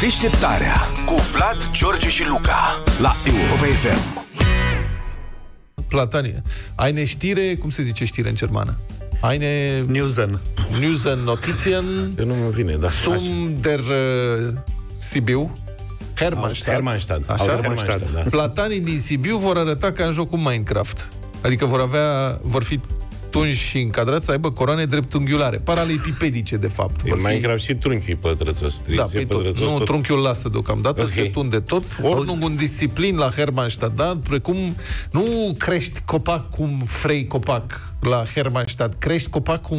Deșteptarea cu Vlad, George și Luca la Europa FM. Platanie. Eine știre, cum se zice știre în germană? Eine Newsen. Newsen Notizien Eu nu mă vine, da. zum der uh, Sibiu. Hermannstadt. Hermannstadt. Așa? Aus Hermannstadt, da. Platanii din Sibiu vor arăta ca în jocul Minecraft. Adică vor avea, vor fi tunși și încadrați să aibă coroane dreptunghiulare, paralelipipedice, de fapt. În Vor fi- Minecraft și trunchiul e pătrățos. Da, Se pe tot. pătrățos Nu, tot. trunchiul lasă deocamdată, Ok. se tunde tot. Ori un disciplin la Hermannstadt, da? Precum nu crești copac cum frei copac la Hermannstadt, crești copac cum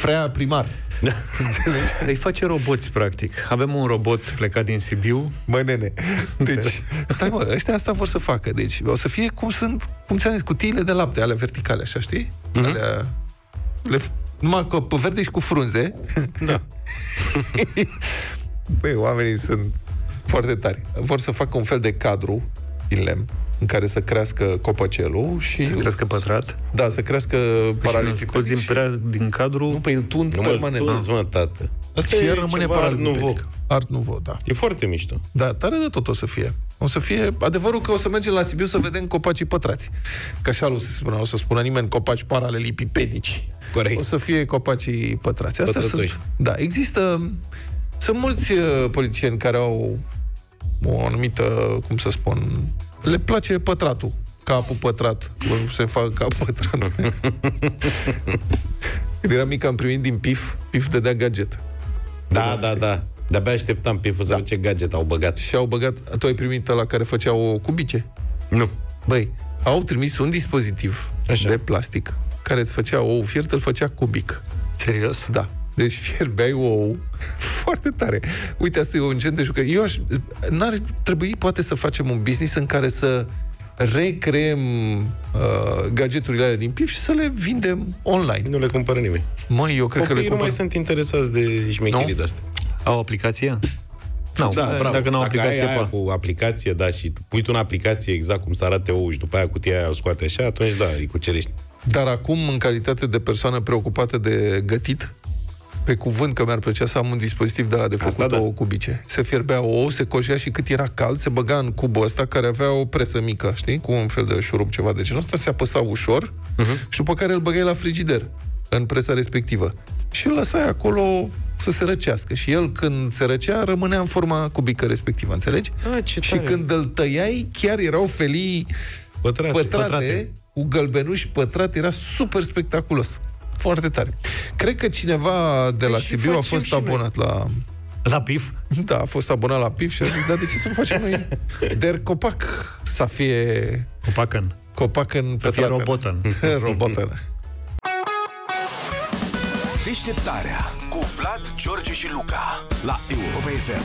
frea primar. Îi face roboți, practic. Avem un robot plecat din Sibiu. Mă, nene. Deci, stai mă, ăștia asta vor să facă. Deci, o să fie cum sunt, cum ți-am zis, cutiile de lapte, ale verticale, așa, știi? Mhm. Alea, le, numai că pe verde și cu frunze. Da. Băi, oamenii sunt foarte tari. Vor să facă un fel de cadru din lemn în care să crească copăcelul și... Să crească pătrat. Da, să crească Paralitic. paralitic. Scos din, prea, din cadru. Nu, păi îl tund Nu mă permanent. tunzi, mă, tată. Asta și e el rămâne ceva art paralitic. nouveau. Art nouveau, da. E foarte mișto. Da, tare de tot o să fie. O să fie adevărul că o să mergem la Sibiu să vedem copacii pătrați. Că așa o să spună, o să spună nimeni copaci paralelipipedici. Corect. O să fie copacii pătrați. Astea Pătrățoși. sunt. Da, există sunt mulți uh, politicieni care au o anumită, cum să spun, le place pătratul. Capul pătrat. Nu se fac cap pătrat. Când eram mic am primit din PIF, PIF dădea gadget. Da, da, da. De-abia așteptam pe să văd ce gadget au băgat. Și au băgat, tu ai primit la care făcea o cubice? Nu. Băi, au trimis un dispozitiv Așa. de plastic care îți făcea ou fiert, îl făcea cubic. Serios? Da. Deci fierbeai ou foarte tare. Uite, asta e un gen de jucărie. Eu aș... N-ar trebui, poate, să facem un business în care să recreăm uh, gadgeturile alea din PIF și să le vindem online. Nu le cumpără nimeni. Măi, eu cred că Copiii le nu mai cumpăr... sunt interesați de șmecherii Nu? de-astea. Au aplicație? Nu, Da, bravo. dacă nu au aplicație, ai aia pa. cu aplicație, da, și pui tu în aplicație exact cum să arate ou și după aia cutia aia o scoate așa, atunci da, îi cucerești. Dar acum, în calitate de persoană preocupată de gătit, pe cuvânt că mi-ar plăcea să am un dispozitiv de la de făcut Asta da. ouă cubice. Se fierbea ou, se cojea și cât era cald, se băga în cubul ăsta care avea o presă mică, știi? Cu un fel de șurup, ceva de genul ăsta, se apăsa ușor uh-huh. și după care îl băgai la frigider, în presa respectivă. Și îl lăsai acolo să se răcească. Și el, când se răcea, rămânea în forma cubică respectivă, înțelegi? Ah, ce și tare. când îl tăiai, chiar erau felii Pătrate. pătrate, pătrate. cu gălbenuși pătrat, era super spectaculos. Foarte tare. Cred că cineva de la Păi și Sibiu a facem fost și noi. abonat la... La PIF? Da, a fost abonat la PIF și a zis, dar de ce să nu facem noi der copac să fie Copacan. copac în Să fie robotan. robotan. Deșteptarea cu Vlad, George și Luca la Europa FM.